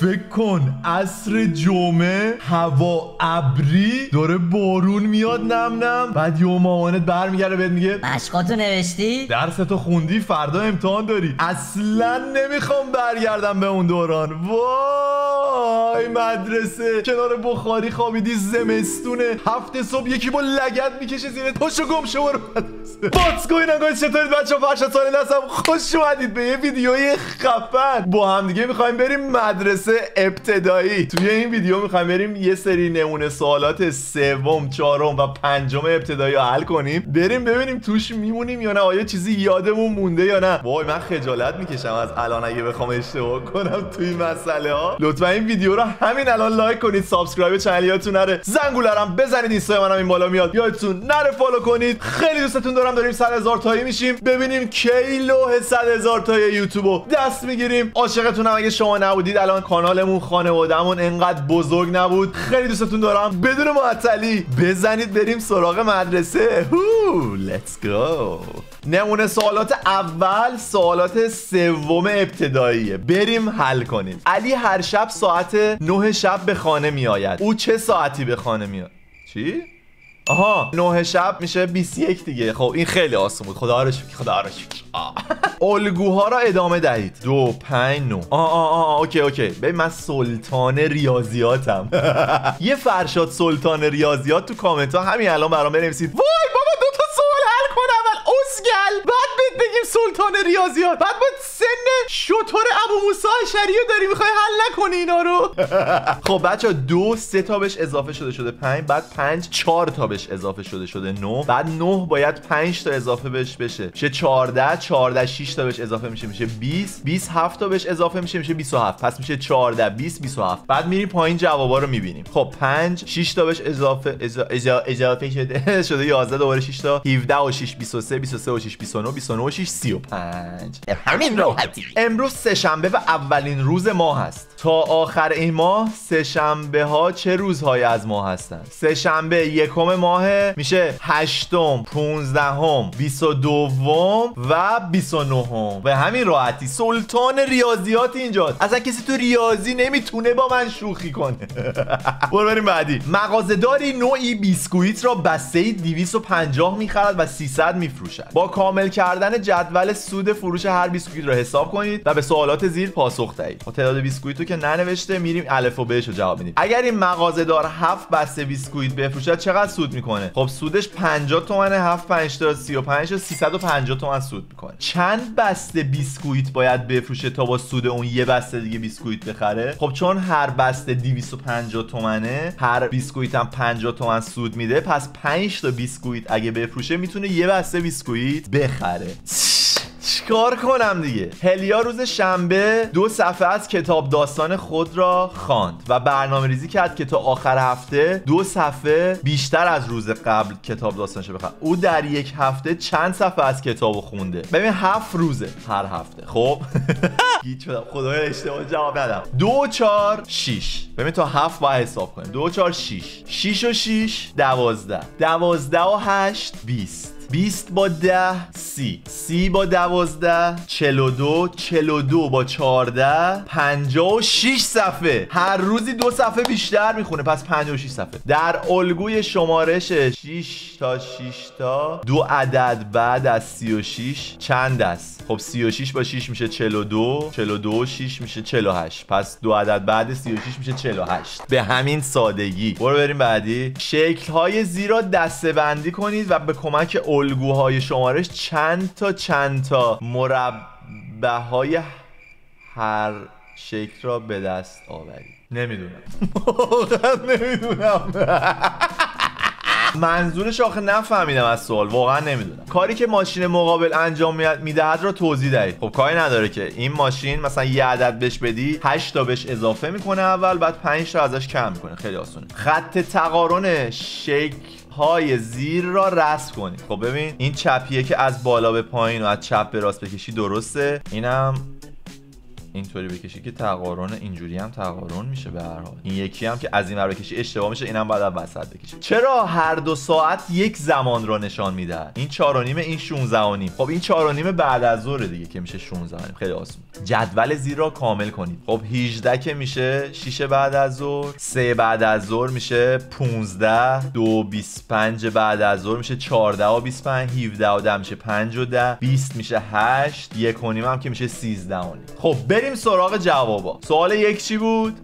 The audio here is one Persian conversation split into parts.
فکر کن عصر جمعه هوا ابری داره بارون میاد نم نم. بعد یه مامانت برمیگرده بهت میگه مشقاتو نوشتی؟ درستو خوندی فردا امتحان داری. اصلا نمی‌خوام برگردم به اون دوران. وای مدرسه کنار بخاری خوابیدی زمستونه. هفته صبح یکی با لگت می‌کشه زیر پشت گم شو برو مدرسه. باز کوین نگاه چطورید بچه فرشت سالی نستم خوش اومدید به یه ویدیوی خفن. با هم دیگه می‌خوایم بریم مدرسه. ابتدایی. توی این ویدیو می‌خوایم بریم یه سری نمونه سوالات سوم چهارم و پنجم ابتدایی حل کنیم. بریم ببینیم توش میمونیم یا نه آیا چیزی یادمون مونده یا نه. وای من خجالت می‌کشم از الان اگه بخوام اشتباه کنم توی این مسئله ها. لطفا این ویدیو رو همین الان like کنید subscribe channel یادتون نره. زنگولرم بزنید اینستا منم این بالا میاد. یادتون نره follow کنید. خیلی دوستتون دارم داریم 100 هزار تایی میشیم. ببینیم کی لوح 100 هزار تایی یوتیوب دست می‌گیریم. عاشقتونم اگه شما نبودید الان کانالمون خانوادهمون انقدر بزرگ نبود. خیلی دوستتون دارم. بدون معطلی بزنید بریم سراغ مدرسه. هو go نمونه سوالات اول سوالات سوم ابتداییه. بریم حل کنیم. علی هر شب ساعت 9 شب به خانه میآید. او چه ساعتی به خانه میاد چی؟ آها 9 شب میشه 21 دیگه. خب این خیلی آسون بود. خدا رو شکر خدا رو شکر. الگوها را ادامه دهید. دو پنج نو آه آه آه okay okay. ببین من سلطان ریاضیاتم. یه فرشاد سلطان ریاضیات تو کامنت ها همین الان برام بنویسید. وای بابا دو تا سوال حل کن اول اسگل بعد بگیم سلطان ریاضیات. بعد با سن ابو موسی اشعری رو داری می‌خوای حل نکنی اینا رو؟ خب بچه دو سه تا بهش اضافه شده شده. پنج بعد پنج چهار تا بهش اضافه شده شده. نو بعد نه باید پنج تا اضافه بهش بشه. میشه چهارده چهارده شیش تا بهش اضافه میشه. میشه 20 20 هفت تا بهش اضافه میشه. میشه 27 پس میشه 14 20 27 بعد میریم پایین جوابا رو می‌بینیم. خب 5 6 تا بهش اضافه اضافه, اضافه شده شده 11 دوباره 6 تا 17 و 6 23 23 و 6 29 29 و 6 35 همین راحتی. امروز سهشنبه و اولین روز ماه هست تا آخر این ماه سهشنبه ها چه روزهایی از ماه هستند؟ سهشنبه یکم ماه میشه هشتم 15 22 و 29 به همین راحتی سلطان ریاضیات اینجاست. اصلا کسی تو ریاضی نمی‌تونه با من شوخی کنه. برو بریم بعدی. مغازه‌داری نوعی بیسکویت را بسته 250 می‌خرد و 300 میفروشد. با کامل کردن جدول سود فروش هر بیسکویت را حساب کنید و به سوالات زیر پاسخ دهید با تعداد بیسکویت رو که ننوشته میریم الف و بهش رو جواب میدیم. اگر این مغازه‌دار 7 بسته بیسکویت بفروشد چقدر سود می‌کنه؟ خب سودش 50 تومنه 7 5 تا 35 تا 350 تومن سود می‌کنه. چند بسته بیسکویت باید بفروشه تا با سود اون یه بسته دیگه بیسکویت بخره؟ خب چون هر بسته 250 تومنه هر بیسکویت هم 50 تومن سود میده پس 5 تا بیسکویت اگه بفروشه می‌تونه یه بسته بیسکویت بخره. چیکار کنم دیگه؟ هلیا روز شنبه دو صفحه از کتاب داستان خود را خواند و برنامه ریزی کرد که تا آخر هفته دو صفحه بیشتر از روز قبل کتاب داستانش بخونه. او در یک هفته چند صفحه از کتاب خونده؟ ببین هفت روزه هر هفته. خب؟ هیچ خدای اشتباه جواب ندم. دو چار شیش. ببین تا هفت باید حساب کنیم. دو چار شیش. شیش و شیش دوازده. دوازده و هشت بیست. 20 با 10 سی. سی با 12 42 42 با 14 56 صفحه. هر روزی دو صفحه بیشتر می‌خونه. پس 56 صفحه. در الگوی شمارش 6 تا 6 تا دو عدد بعد از 36 چند است؟ خب 36 با 6 میشه 42 42 و 6 میشه 48 پس دو عدد بعد 36 میشه 48 به همین سادگی. برو بریم بعدی. شکل های زیرا دسته بندی کنید و به کمک الگوهای شمارش چند تا چند تا مربع های هر شکل را به دست آورید. نمی‌دونم. نمی‌دونم. منظورش آخه نفهمیدم از سوال واقعا نمی‌دونم. کاری که ماشین مقابل انجام می‌دهد را توضیح دهید. خب کاری نداره که. این ماشین مثلا یه عدد بهش بدی 8 تا بهش اضافه می‌کنه اول بعد 5 تا ازش کم می‌کنه. خیلی آسونه. خط تقارن شکل های زیر را رسم کنید. خب ببین این چپیه که از بالا به پایین و از چپ به راست بکشی درسته؟ اینم اینطوری بکشی که تقارن اینجوری هم تقارن میشه به هر حال. این یکی هم که از این بکشی اشتباه میشه اینم بعد از وسط بکشی. چرا هر دو ساعت یک زمان رو نشان میدن؟ این 4 و نیم این 16 و نیم. خب این 4 و نیم بعد از ظهر دیگه که میشه 16 و نیم. خیلی آسون. جدول زیر را کامل کنید. خب 18 که میشه 6 بعد از ظهر 3 بعد از ظهر میشه 15 2 25 بعد از ظهر میشه 14 و 25 17 و 10 میشه 5 و 10 20 میشه 8 1 و نیم هم که میشه 13 و نیم. خب بریم سراغ جوابا. سوال یک چی بود؟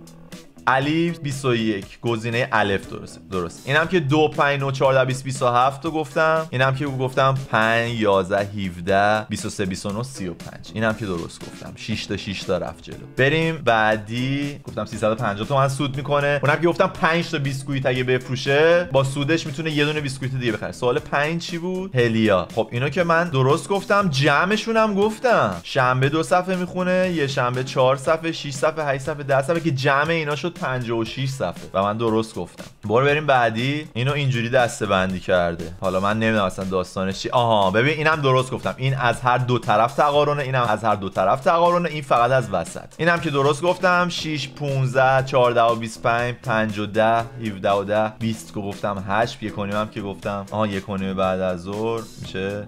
علی 21 گزینه الف درسته درست اینم که 2 5 9 14 20 27 رو گفتم. اینم که گفتم 5 11 17 23 29 35 اینم که درست گفتم. 6 تا 6 تا رفت جلو. بریم بعدی. گفتم 350 تومن سود می‌کنه. اونم که گفتم 5 تا بیسکویت اگه بفروشه با سودش می‌تونه یه دونه بیسکویت دیگه بخره. سوال 5 چی بود؟ هلیا. خب اینو که من درست گفتم جمعشون هم گفتم. شنبه دو صفحه می‌خونه یه شنبه 4 صفحه 6 صفحه 8 صفحه 10 صفحه که جمع اینا شد 56 صفحه. و من درست گفتم. برو بریم بعدی. اینو اینجوری دسته بندی کرده. حالا من نمی‌دونم اصلا داستانش چی. آها ببین اینم درست گفتم. این از هر دو طرف تقارنه اینم از هر دو طرف تقارنه. این فقط از وسط. اینم که درست گفتم. 6 15 14 و 25 5 و 10 17 و 10 20 که گفتم 8 یک هم که گفتم. آها یک بعد از ظهر. میشه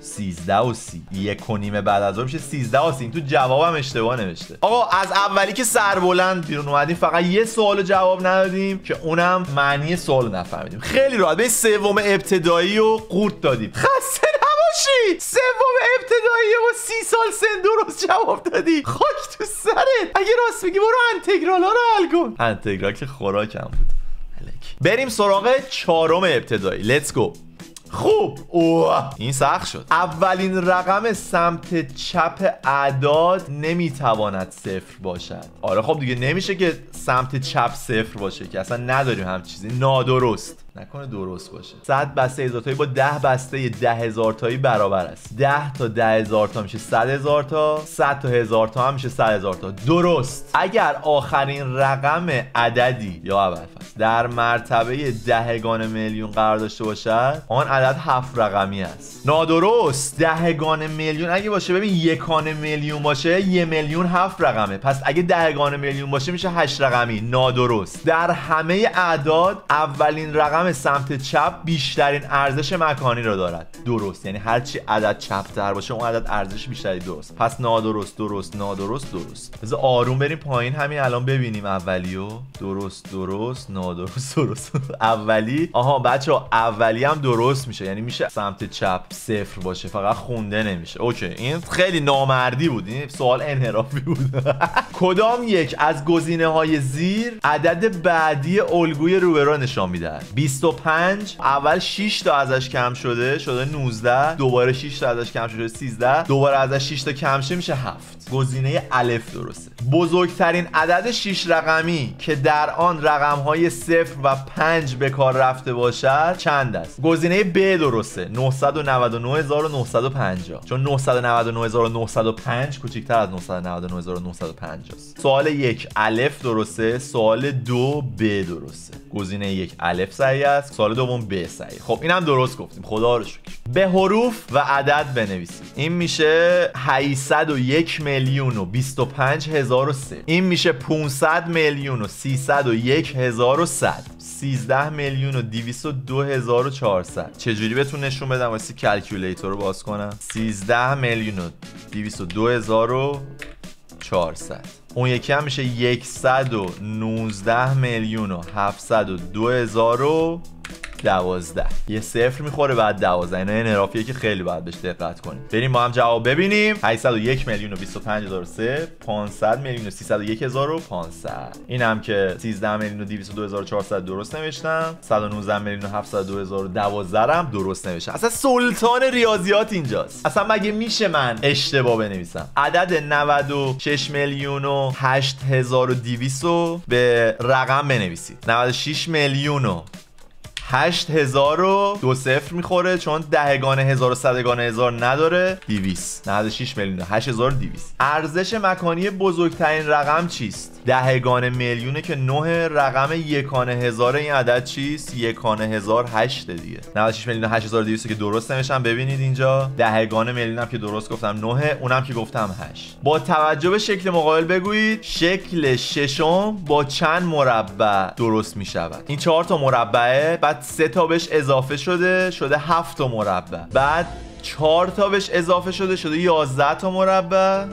13 و 30 یک و نیم بعد از میشه 13 و 30 این تو جوابم اشتباه نوشته. آقا از اولی که سربلند بیرون اومدیم فقط یه سوال جواب ندادیم که اونم معنی سوال نفهمیدیم. خیلی راحت. به سوم ابتدایی و قورت دادیم. خسته نباشی! سوم ابتدایی و سی سال سن درست جواب دادی. خاک تو سرت. اگه راست میگی برو انتگرال ها رو حل کن. انتگرال که خوراکم بود. بریم سراغ چهارم ابتدایی. لیتس گو خوب. اوه. این سخت شد. اولین رقم سمت چپ اعداد نمی‌تواند صفر باشد. آره خب دیگه نمیشه که سمت چپ صفر باشه که اصلا نداریم هم چیزی. نادرست. نکنه درست باشه. 100 بسته هزار تایی با 10 بسته ده هزار تایی برابر است. 10 تا ده هزار تا میشه 100 هزار تا 100 تا هزار تا هم میشه 100 هزار تا. درست. اگر آخرین رقم عددی یا اول در مرتبه دهگان میلیون قرار داشته باشد آن عدد هفت رقمی است. نادرست. دهگان میلیون اگه باشه ببین یکان میلیون باشه یه میلیون هفت رقمه. پس اگه دهگان میلیون باشه میشه هشت رقمی. نادرست. در همه اعداد اولین رقم سمت چپ بیشترین ارزش مکانی رو دارد. درست. یعنی هرچی عدد چپ تر باشه اون عدد ارزش بیشتری درست. پس نادرست درست نادرست درست. بذار آروم بریم پایین. همین الان ببینیم اولیو. درست درست نادرست درست. اولی. آها بچه اولی هم درست میشه. یعنی میشه سمت چپ صفر باشه. فقط خونده نمیشه. اوکی. این خیلی نامردی بود. این سوال انحرافی بود. کدام یک از گزینه های زیر عدد بعدی الگوی روبرو نشان می‌دهد؟ 25 اول 6 تا ازش کم شده شده 19 دوباره 6 تا ازش کم شده 13 دوباره ازش 6 تا کم شه میشه 7 گزینه الف درسته. بزرگترین عدد 6 رقمی که در آن رقم های 0 و 5 به کار رفته باشد چند است؟ گزینه ب درسته. 999950 چون 999905 کوچکتر از 999950 است. سوال یک الف درسته. سوال دو ب درسته. گزینه یک الف صحیح است سوال دوم ب صحیح خب اینم درست گفتیم. خدا رو شکر. به حروف و عدد بنویسیم این میشه 801 میلیون و 25 هزار و سه. این میشه 500 میلیون و 301 هزار و 100 13 میلیون و 202 هزار و 400 چجوری بهتون نشون بدم؟ واسه کلکیولیتور رو باز کنم. 13 میلیون و 202 هزار و 400 اون یکی هم میشه 119 میلیون و 702 هزار و دوازده. یه صفر می‌خوره بعد دوازده. اینا انحرافیه که خیلی باید بهش دقت کنیم. بریم با هم جواب ببینیم. 801 میلیون و 25 هزار 500 میلیون و 301 هزار و 500 این هم که 13 میلیون و 202 هزار 400 درست نوشتم. 119 میلیون و 702 هزار 12 هم درست نوشتم. اصلا سلطان ریاضیات اینجاست. اصلا مگه میشه من اشتباه بنویسم؟ عدد 96 میلیون و 8200 به رقم بنویسید. 96 میلیون و 8000 رو دو صفر می‌خوره چون دهگانه هزار و صدگانه هزار نداره. 200 96 میلیون. 8200 ارزش مکانی بزرگترین رقم چیست؟ دهگانه میلیونه که نه رقم یکانه هزار این عدد چیست؟ یکانه هزار هشته دیگه. 96 میلیون 8200 که درست نمیشم ببینید اینجا. دهگانه میلیون هم که درست گفتم نه اونم که گفتم 8 با توجه به شکل مقابل بگویید شکل ششم با چند مربع درست می شود این چهار تا مربعه بعد سه تا بهش اضافه شده شده هفت تا مربع. بعد چهار تا بهش اضافه شده شده 11 تا مربع.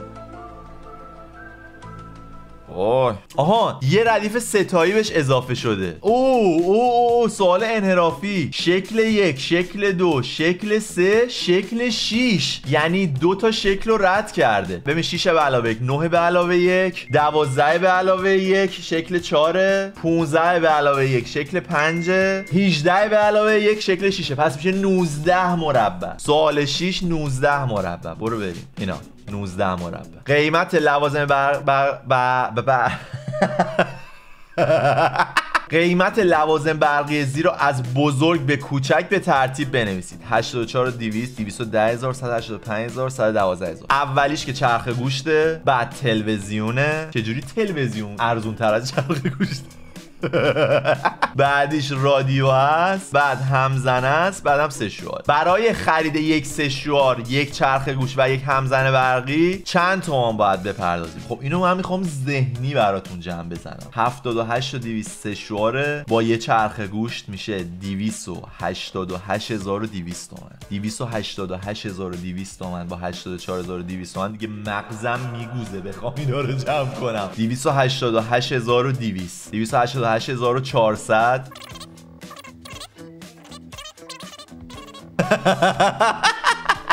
اوه آها یه ردیف ستایی بهش اضافه شده. او او او سوال انحرافی. شکل یک شکل دو شکل سه شکل شیش. یعنی دو تا شکل رو رد کرده. ببین 6 به علاوه یک 9 به علاوه یک 12 به علاوه یک شکل 4 15 به علاوه یک شکل 5 18 به علاوه یک شکل 6 پس میشه 19 مربع. سوال 6 19 مربع. برو بریم. اینا. 19 مربع قیمت لوازم بر بر بر بر قیمت لوازم برقی زیر رو از بزرگ به کوچک به ترتیب بنویسید. 84 200 210 هزار 185 هزار 112 هزار. اولیش که چرخ گوشته بعد تلویزیونه. چجوری تلویزیون؟ ارزون از چرخ گوشته بعدیش رادیو هست بعد همزنه است بعدم سشوار. برای خرید یک سشوار یک چرخ گوش و یک همزنه برقی چند تومان باید بپردازیم؟ خب اینو من می‌خوام ذهنی براتون جمع بزنم. 78 و 200 سشواره با یه چرخ گوشت میشه 288200 تومن. 288200 تومن با 84200 تومن. دیگه مغزم میگوزه بخوام اینا رو جمع کنم. 288200 288400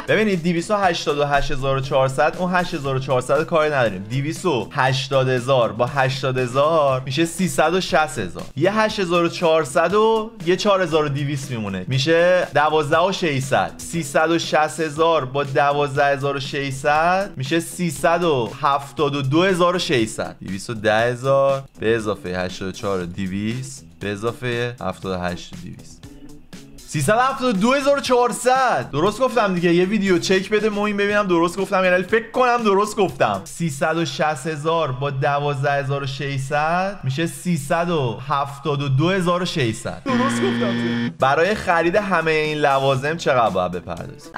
ببینید 288400 اون 8400 کاری نداریم. 280000 با 80000 میشه 360000 یه 8400 و یه 4200 میمونه. میشه 12600 360000 با 12600 میشه 372600 210000 به اضافه 84200 به اضافه 78200 372400 درست گفتم دیگه. یه ویدیو چک بده موین ببینم درست گفتم یعنی فکر کنم درست گفتم. 360000 با 12600 میشه 372600 درست گفتم. برای خرید همه این لوازم چقدر باید بپردازیم؟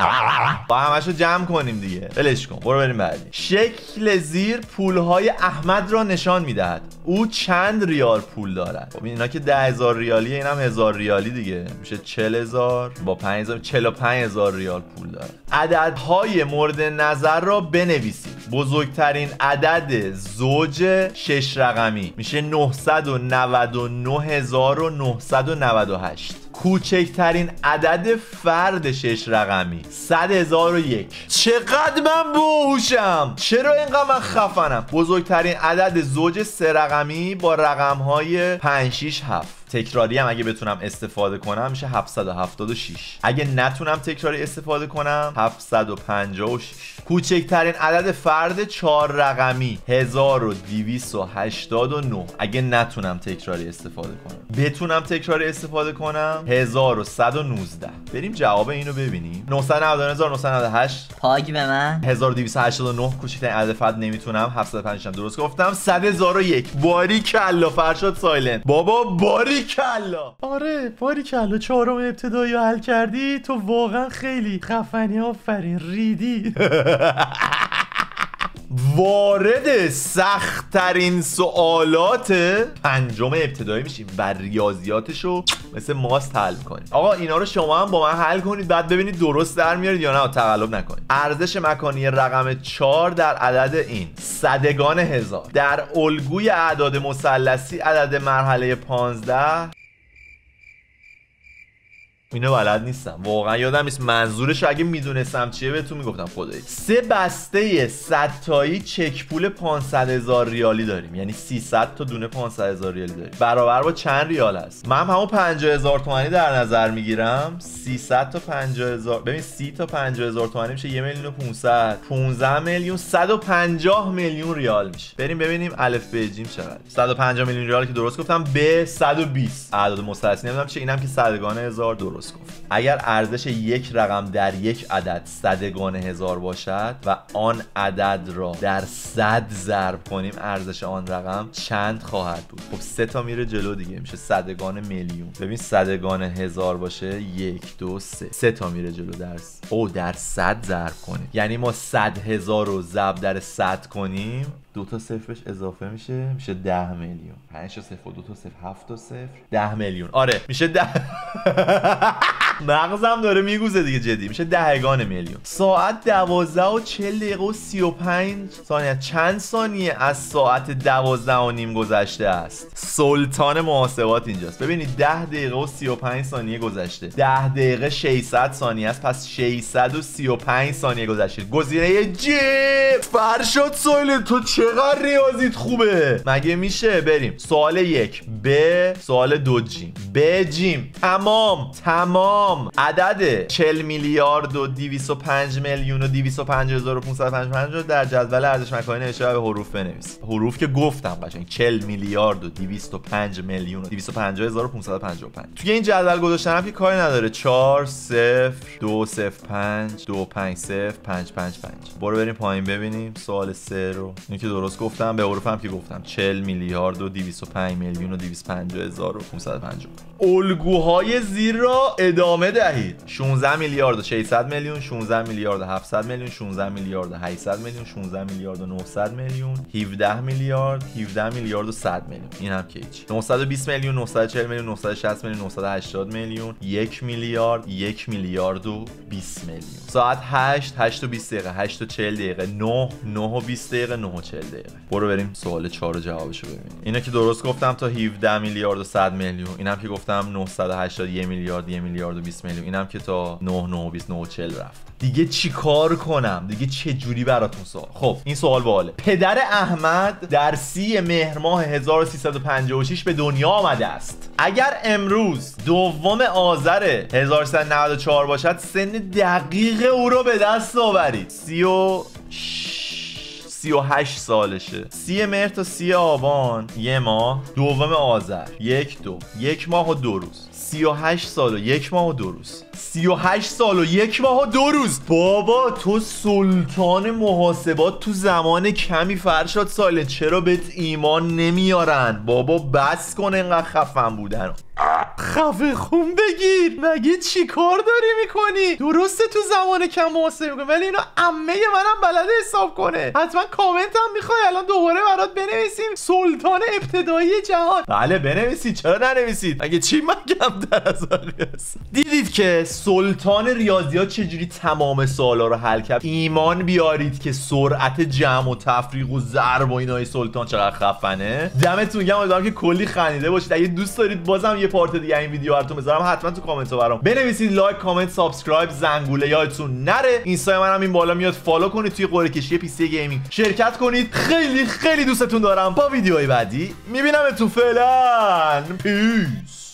با همشو جمع کنیم دیگه. ولش کن. برو بریم بعدی. شکل زیر پولهای احمد را نشان می‌دهد. او چند ریال پول دارد؟ خب اینا که 10000 ریالیه اینم 1000 ریالی دیگه. میشه 40 هزار با 5000 45 هزار ریال پول داره. عددهای مورد نظر را بنویسید. بزرگترین عدد زوج شش رقمی. میشه 999998 کوچکترین عدد فرد شش رقمی. 100 هزار و یک. چقدر من باهوشم! چرا اینقدر من خفنم؟ بزرگترین عدد زوج سه رقمی با رقم های 5 6 7 تکراری هم اگه بتونم استفاده کنم میشه 776 اگه نتونم تکراری استفاده کنم 756 کوچکترین عدد فرد چهار رقمی 1289 اگه نتونم تکراری استفاده کنم. بتونم تکراری استفاده کنم 1119 بریم جواب اینو ببینیم. 999998 fuck به من. 1289 کوچکترین عدد فرد نمی‌تونم. 750 درست گفتم. 100001 باریکلا فرشاد Silent. بابا باریکلا آره باریکلا چهارم ابتدایی حل کردی تو واقعا خیلی خفنی آفرین ریدی. وارد سختترین سوالات پنجم ابتدایی میشیم و ریاضیاتش رو مثل ماست حل کنیم. آقا اینا رو شما هم با من حل کنید بعد ببینید درست در میارید یا نه تقلب نکنید. ارزش مکانی رقم 4 در عدد این صدگان هزار. در الگوی اعداد مثلثی عدد مرحله 15 اینو بلد نیستم. واقعا یادم نیست. منظورش اگه می‌دونستم چیه بهتون می‌گفتم خدایی. سه بسته 100 تایی چک پول 500 هزار ریالی داریم. یعنی 300 تا دونه 500 هزار ریالی داریم. برابر با چند ریال هست من همون 50 هزار تومانی در نظر می‌گیرم. 300 تا 50 هزار ببین 30 تا 50 هزار تومانی میشه 1 میلیون و 500 15 میلیون 150 میلیون ریال میشه. بریم ببینیم الف ب جیم چقدر 150 میلیون ریال که درست گفتم به 120 اعداد مثلثی نمی‌دونم چه اینم که صدگانه هزار درست. گفت. اگر ارزش یک رقم در یک عدد صدگانه هزار باشد و آن عدد را در صد ضرب کنیم ارزش آن رقم چند خواهد بود؟ خب سه تا میره جلو دیگه میشه صدگانه میلیون. ببین صدگانه هزار باشه یک دو سه. سه تا میره جلو در او در صد ضرب کنیم. یعنی ما صد هزار رو ضرب در صد کنیم دو تا صفرش اضافه میشه. میشه ده میلیون. پنج تا صفر دو تا صفر هفت تا صفر ده میلیون. آره میشه ده. مغزم داره میگوزه دیگه جدی میشه دهگان میلیون. ساعت دوازده و چل دقیقه و سی و پنج ثانیه چند ثانیه از ساعت دوازده و نیم گذشته است؟ سلطان محاسبات اینجاست. ببینید ده دقیقه و سی و پنج ثانیه گذشته. ده دقیقه 600 ثانیه است پس 635 ثانیه گذشته. گزینه جی فرشاد سویل تو چقدر ریاضیت خوبه؟ مگه میشه؟ بریم. سوال یک ب سوال دو جیم. ب جیم تمام تمام. عدد 40 میلیارد و 205 میلیون و 205 هزار و 555 رو در جدول ارزش مکانی نوشته به حروف بنویس. حروف که گفتم قشنگ. 40 میلیارد و 205 میلیون و 250 هزار و 555 توی این جدول گذاشتنم که کاری نداره. 4 0 2 0 5 2 5 0 5 5 5 برو بریم پایین ببینیم. سوال 3 رو. اینو که درست گفتم به حروف هم که گفتم. 40 میلیارد و 205 میلیون و 250 هزار و 550 الگوهای زیر را ادامه دهید. 16 میلیارد و 600 میلیون 16 میلیارد و 700 میلیون 16 میلیارد و 800 میلیون 16 میلیارد و 900 میلیون 17 میلیارد 17 میلیارد و 100 میلیون. این هم که هیچ. 920 میلیون 940 میلیون 960 میلیون 980 میلیون 1 میلیارد 1 میلیارد و 20 میلیون. ساعت 8 8 و 20 دقیقه 8 و 40 دقیقه 9 9 و 20 دقیقه 9 و 40 دقیقه. برو بریم سوال 4 رو جوابشو ببینیم. اینا که درست گفتم تا 17 میلیارد و 100 میلیون. اینم که گفتم 981 میلیارد 1 میلیارد و 20 میلیون. اینم که تا 9 9 و 20 9 و 40 رفت. دیگه چیکار کنم؟ دیگه چه جوری براتون سوال؟ خب این سوال باله پدر احمد در سی مهر ماه 1356 به دنیا آمده است. اگر امروز دوم آذر 1394 باشد سن دقیق او رو به دست آورید. سی و 38 سالشه. سی مهر تا سی آبان یه ماه دوم آذر یک دو یک ماه و دو روز. 38 سال و یک ماه و دو روز. 38 سال و یک ماه و دو روز. بابا تو سلطان محاسبات تو زمان کمی فرشاد ساله چرا بهت ایمان نمیارن؟ بابا بس کن انقدر خفن بودن. خفه خون بگیر. مگه چی کار داری می‌کنی؟ درسته تو زمان کم محاسبه می‌کنی ولی اینو عمه منم بلده حساب کنه. حتما کامنت هم می‌خوای. الان دوباره برات بنویسیم. سلطان ابتدایی جهان. بله بنویسید. چرا ننویسید؟ مگه چی مگم در از دیدید که سلطان ریاضیات چجوری تمام سوالا رو حل کرد؟ ایمان بیارید که سرعت جمع و تفریق و ضرب و اینای سلطان چقدر خفنه. دمتون گرم. امیدوارم که کلی خنیده باشید. اگه دوست دارید بازم یه part دیگه این ویدیو براتون بذارم حتما تو کامنت ها برام بنویسید like comment subscribe زنگوله یادتون نره. اینستا منم این بالا میاد follow کنید توی قرعه کشی PC gaming. شرکت کنید. خیلی خیلی دوستتون دارم. با ویدیوهای بعدی میبینمتون. فعلا. Peace